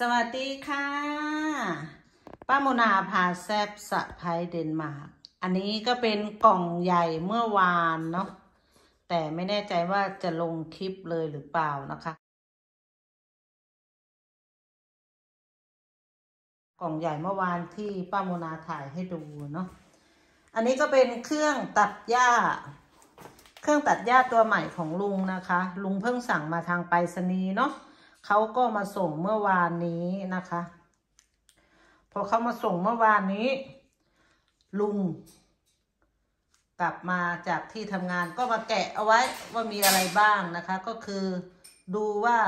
สวัสดีค่ะ ป้าโมนาพาแซบสะพายเดนมาร์ก อันนี้ก็เป็นกล่องใหญ่เมื่อวานเนาะ แต่ไม่แน่ใจว่าจะลงคลิปเลยหรือเปล่านะคะ กล่องใหญ่เมื่อวานที่ป้าโมนาถ่ายให้ดูเนาะ อันนี้ก็เป็นเครื่องตัดหญ้า เครื่องตัดหญ้าตัวใหม่ของลุงนะคะ ลุงเพิ่งสั่งมาทางไปรษณีย์เนาะ เขาก็มาส่งเมื่อวานนี้นะคะ พอเขามาส่งเมื่อวานนี้ ลุง กลับมาจากที่ทำงานก็มาแกะเอาไว้ว่ามีอะไรบ้างนะคะ ก็คือดูว่า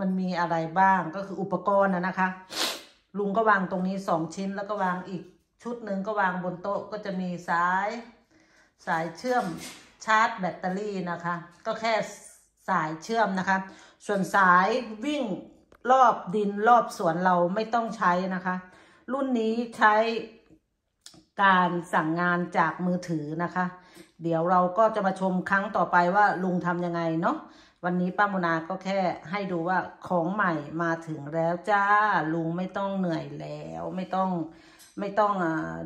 มันมีอะไรบ้างก็คืออุปกรณ์นะนะคะ ลุงก็วางตรงนี้สองชิ้นแล้วก็วางอีกชุดหนึ่งก็วางบนโต๊ะก็จะมีสาย สายเชื่อมชาร์จแบตเตอรี่นะคะ ก็แค่ สายเชื่อมนะคะ ส่วนสายวิ่งรอบดินรอบสวนเราไม่ต้องใช้นะคะ รุ่นนี้ใช้การสั่งงานจากมือถือนะคะ เดี๋ยวเราก็จะมาชมครั้งต่อไปว่าลุงทำยังไงเนาะวันนี้ป้าโมนาก็แค่ให้ดูว่าของใหม่มาถึงแล้วจ้าลุงไม่ต้องเหนื่อยแล้ว ไม่ต้องไม่ต้อง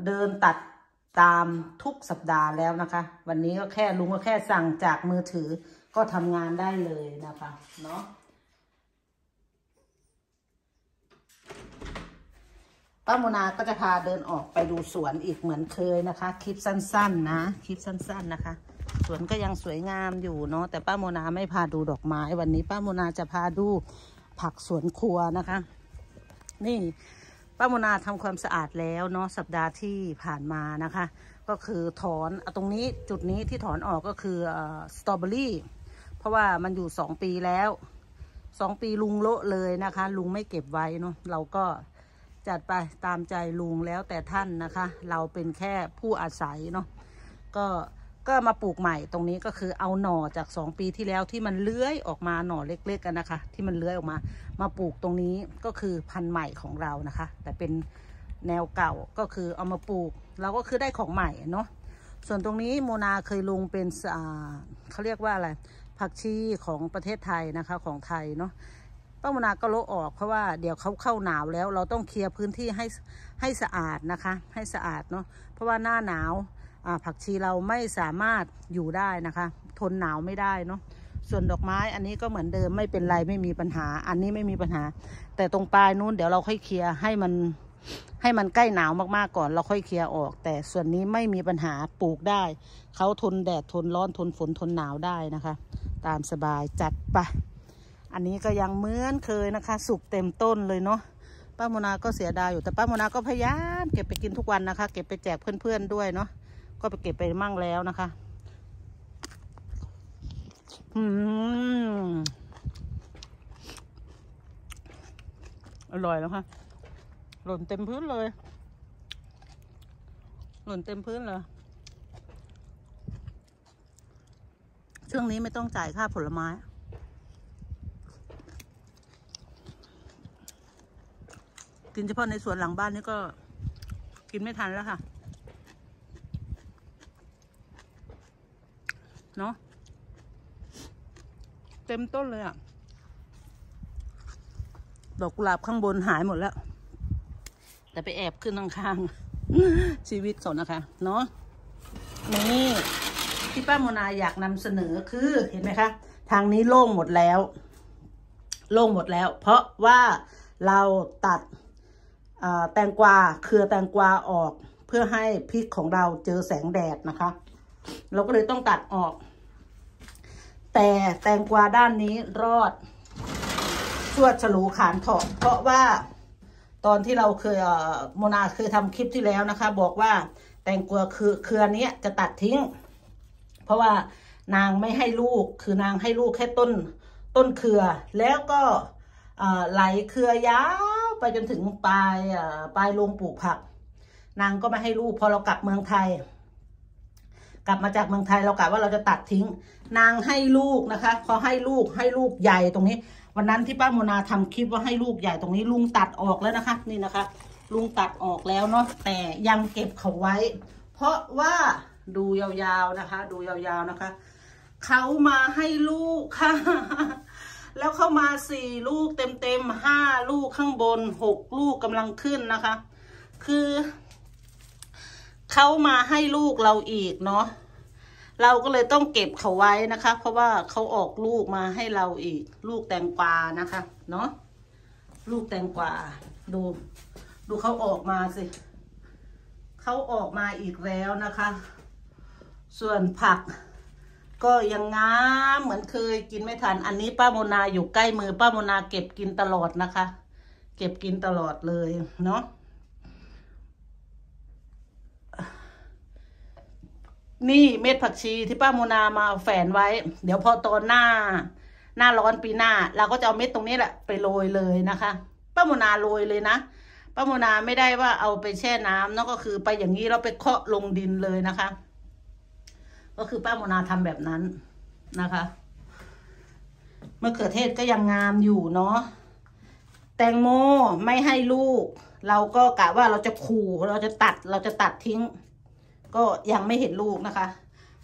เดินตัดตามทุกสัปดาห์แล้วนะคะ วันนี้ก็แค่ลุงก็แค่สั่งจากมือถือ ก็ทำงานได้เลยนะคะเนาะป้าโมนาก็จะพาเดินออกไปดูสวนอีกเหมือนเคยนะคะ คลิปสั้นๆ นะคลิปสั้น ๆนะคะ สวนก็ยังสวยงามอยู่เนาะแต่ป้าโมนาไม่พาดูดอกไม้ วันนี้ป้าโมนาจะพาดูผักสวนครัวนะคะ นี่ป้าโมนาทำความสะอาดแล้วเนาะสัปดาห์ที่ผ่านมานะคะ ก็คือถอนอตรงนี้จุดนี้ที่ถอนออกก็คือสตรอเบอรี่ ราะว่ามันอยู่สองปีแล้วสองปีลุงโละเลยนะคะ ลุงไม่เก็บไว้เนาะเราก็จัดไปตามใจลุงแล้วแต่ท่านนะคะ เราเป็นแค่ผู้อาศัยเนาะก็ก็มาปลูกใหม่ตรงนี้ก็คือเอาหน่อจากสองปีที่แล้วที่มันเลื้อยออกมาหน่อเล็กๆกันนะคะ ที่มันเลื้อยออกมา มาปลูกตรงนี้ก็คือพันธุ์ใหม่ของเรานะคะ แต่เป็นแนวเก่าก็คือเอามาปลูก เราก็คือได้ของใหม่เนาะส่วนตรงนี้โมนาเคยลงเป็นเขาเรียกว่าอะไร ผักชีของประเทศไทยนะคะของไทยเนาะป้าโมนาก็โละออกเพราะว่าเดี๋ยวเขาเข้าหนาวแล้ว เราต้องเคลียร์พื้นที่ให้ให้สะอาดนะคะ ให้สะอาดเนาะเพราะว่าหน้าหนาวผักชีเราไม่สามารถอยู่ได้นะคะ ทนหนาวไม่ได้เนาะส่วนดอกไม้อันนี้ก็เหมือนเดิมไม่เป็นไรไม่มีปัญหา อันนี้ไม่มีปัญหา แต่ตรงปลายนู้นเดี๋ยวเราค่อยเคลียร์ให้มัน ให้มันใกล้หนาวมากๆก่อนเราค่อยเคลียร์ออก แต่ส่วนนี้ไม่มีปัญหาปลูกได้ เขาทนแดดทนร้อนทนฝนทนหนาวได้นะคะ ตามสบายจัดไปอันนี้ก็ยังเหมือนเคยนะคะ สุกเต็มต้นเลยเนาะป้าโมนาก็เสียดายอยู่แต่ป้าโมนาก็พยายามเก็บไปกินทุกวันนะคะ เก็บไปแจกเพื่อนๆด้วยเนาะก็ไปเก็บไปมั่งแล้วนะคะอืมอร่อยแล้วค่ะ หล่นเต็มพื้นเลย หล่นเต็มพื้นเลยช่วงนี้ไม่ต้องจ่ายค่าผลไม้กินเฉพาะในสวนหลังบ้านนี่ก็กินไม่ทันแล้วค่ะ เนาะเต็มต้นเลยอะ่ะ ดอกกุหลาบข้างบนหายหมดแล้ว แต่ไปแอบขึ้นข้างๆชีวิตเขานะคะเนาะนี่ที่ป้าโมนาอยากนำเสนอคือเห็นไหมคะ ทางนี้โล่งหมดแล้ว โล่งหมดแล้ว เพราะว่าเราตัดแตงกวาเครือแตงกวาออก เพื่อให้พริกของเราเจอแสงแดดนะคะ เราก็เลยต้องตัดออก แต่แตงกวาด้านนี้รอดชวดฉลูขานเถอดเพราะว่า ตอนที่เราเคยโมนาเคยทำคลิปที่แล้วนะคะ บอกว่าแตงกวาคือเครือนี้จะตัดทิ้ง เพราะว่านางไม่ให้ลูกคือนางให้ลูกแค่ต้นต้นเครือ แล้วก็ไหลเครือยาวไปจนถึงปลายปลายลงปลูกผัก นางก็ไม่ให้ลูกพอเรากลับเมืองไทย กลับมาจากเมืองไทยเรากะว่าเราจะตัดทิ้ง นางให้ลูกนะคะพอให้ลูกให้ลูกใหญ่ตรงนี้ วันนั้นที่ป้าโมนาทำคลิปว่าให้ลูกใหญ่ตรงนี้ลุงตัดออกแล้วนะคะ นี่นะคะ ลุงตัดออกแล้วเนาะแต่ยังเก็บเขาไว้ เพราะว่าดูยาวๆนะคะ ดูยาวๆนะคะเขามาให้ลูกค่ะ แล้วเข้ามาสี่ลูกเต็มเต็มๆห้าลูกข้างบนหกลูกกำลังขึ้นนะคะ คือเขามาให้ลูกเราอีกเนาะ เราก็เลยต้องเก็บเขาไว้นะคะ เพราะว่าเขาออกลูกมาให้เราอีก ลูกแตงกวานะคะเนาะลูกแตงกวาดู ดูเขาออกมาสิเขาออกมาอีกแล้วนะคะ ส่วนผักก็ยังงามเหมือนเคยกินไม่ทัน อันนี้ป้าโมนาอยู่ใกล้มือป้าโมนาเก็บกินตลอดนะคะ เก็บกินตลอดเลยเนาะ นี่เม็ดผักชีที่ป้าโมนามาแฝนไว้ เดี๋ยวพอตอนหน้า หน้าร้อนปีหน้า เราก็จะเอาเม็ดตรงนี้แหละไปโรยเลยนะคะ ป้าโมนาโรยเลยนะป้าโมนาไม่ได้ว่าเอาไปแช่น้ำเนาะก็คือไปอย่างนี้เราไปเคาะลงดินเลยนะคะ ก็คือป้าโมนาทำแบบนั้นนะคะมะเขือเทศก็ยังงามอยู่เนาะแตงโมไม่ให้ลูก เราก็กะว่าเราจะขู่เราจะตัดเราจะตัดทิ้ง ก็ยังไม่เห็นลูกนะคะ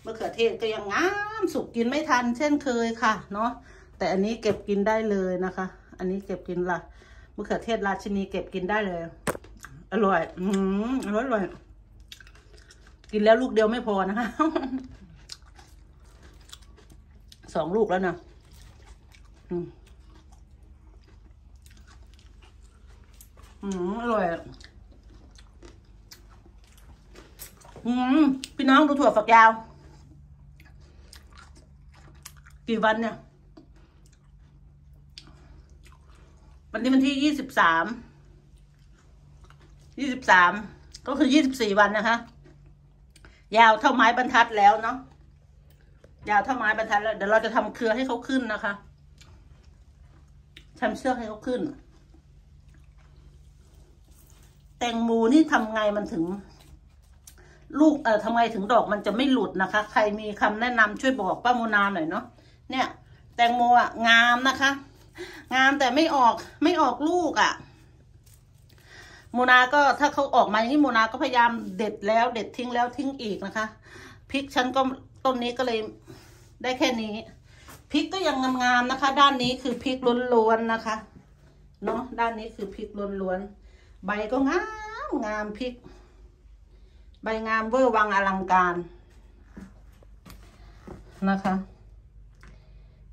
มะเขือเทศก็ยังงามสุกกินไม่ทัน เช่นเคยค่ะเนาะแต่อันนี้เก็บกินได้เลยนะคะ อันนี้เก็บกินละมะเขือเทศราชินีเก็บกินได้เลย อร่อย อืมอร่อยอร่อยกินแล้วลูกเดียวไม่พอนะคะสองลูกแล้วนะอืมอืมอร่อย อืมพี่น้องดูถั่วฝักยาว กี่วันเนี่ย วันนี้วันที่ยี่สิบสาม ยี่สิบสาม ก็คือยี่สิบสี่วันนะคะ ยาวเท่าไม้บรรทัดแล้วเนาะ ยาวเท่าไม้บรรทัดแล้ว เดี๋ยวเราจะทำเครือให้เขาขึ้นนะคะทำเชือกให้เขาขึ้น แตงโมนี่ทำไงมันถึง ลูกเอ่อทำไงถึงดอกมันจะไม่หลุดนะคะ ใครมีคำแนะนำช่วยบอกป้าโมนาหน่อยเนาะเนี่ย แตงโมอะงามนะคะ งามแต่ไม่ออกไม่ออกลูกอะโมนาก็ถ้าเขาออกมาอย่างนี้โมนาก็พยายามเด็ดแล้วเด็ดทิ้งแล้วทิ้งอีกนะคะพริกฉันก็ต้นนี้ก็เลยได้แค่นี้พริกก็ยังงามๆนะคะ ด้านนี้คือพริกล้วนๆนะคะเนาะด้านนี้คือพริกล้วนๆใบก็งามงามพริก ใบงามเวอร์วังอลังการนะคะ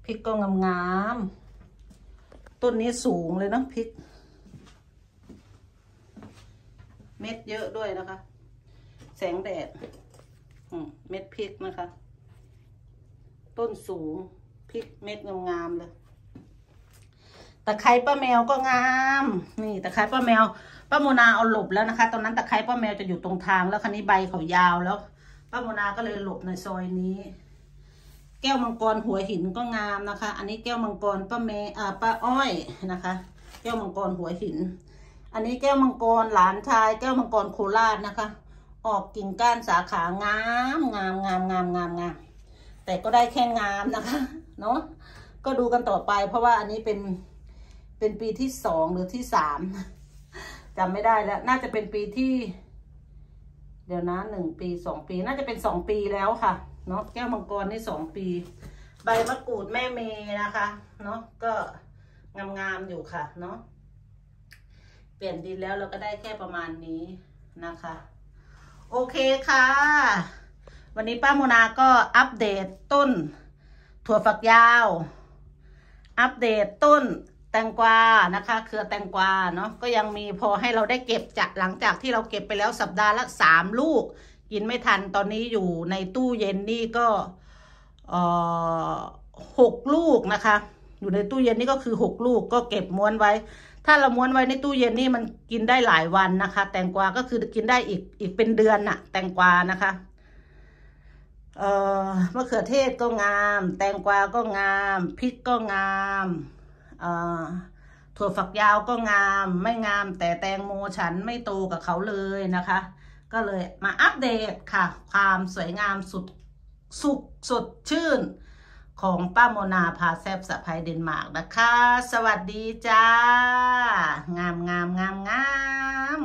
พริกก็งามๆต้นนี้สูงเลยนะพริก เม็ดเยอะด้วยนะคะ แสงแดดเม็ดพริกนะคะ ต้นสูงพริกเม็ดงามๆเลยตะไคร้ป้าแมวก็งาม นี่ตะไคร้ป้าแมว ป้าโมนาเอาหลบแล้วนะคะ ตอนนั้นตะไคร้ป้าแมวจะอยู่ตรงทางแล้วคันนี้ใบเขายาวแล้วป้าโมนาก็เลยหลบในซอยนี้ แก้วมังกรหัวหินก็งามนะคะ อันนี้แก้วมังกรป้าเมอ่าป้าอ้อยนะคะ แก้วมังกรหัวหิน อันนี้แก้วมังกรหลานชาย แก้วมังกรโคราชนะคะ ออกกิ่งก้านสาขางามงามงามงามงามงามแต่ก็ได้แค่งามนะคะเนาะก็ดูกันต่อไป เพราะว่าอันนี้เป็นเป็นปีที่สองหรือที่สาม จำไม่ได้แล้ว น่าจะเป็นปีที่ เดี๋ยวนะหนึ่งปีสองปี น่าจะเป็นสองปีแล้วค่ะ เนาะแก้วมังกรนี่สองปี ใบมะกรูดแม่เมย์นะคะ เนาะก็งามๆอยู่ค่ะ เนาะเปลี่ยนดินแล้วเราก็ได้แค่ประมาณนี้นะคะ โอเคค่ะ วันนี้ป้าโมนาก็อัปเดตต้น ถั่วฝักยาว อัปเดตต้น แตงกวานะคะ เครือแตงกวาเนาะก็ยังมีพอให้เราได้เก็บจากหลังจากที่เราเก็บไปแล้วสัปดาห์ละสามลูก กินไม่ทันตอนนี้อยู่ในตู้เย็นนี่ก็เอ่อหกลูกนะคะ อยู่ในตู้เย็นนี่ก็คือหกลูกก็เก็บม้วนไว้ ถ้าเราม้วนไว้ในตู้เย็นนี่มันกินได้หลายวันนะคะ แตงกวาก็คือกินได้อีกอีกเป็นเดือนน่ะ แตงกวานะคะเอ่อมะเขือเทศก็งาม แตงกวาก็งาม พริกก็งาม ถั่วฝักยาวก็งามไม่งาม แต่แตงโมฉันไม่โตกับเขาเลยนะคะ ก็เลยมาอัปเดตค่ะ ความสวยงามสุดสุขสดชื่น ของป้าโมนาพาแซบสะพายเดนมาร์กนะคะ สวัสดีจ้า งามงามงามงาม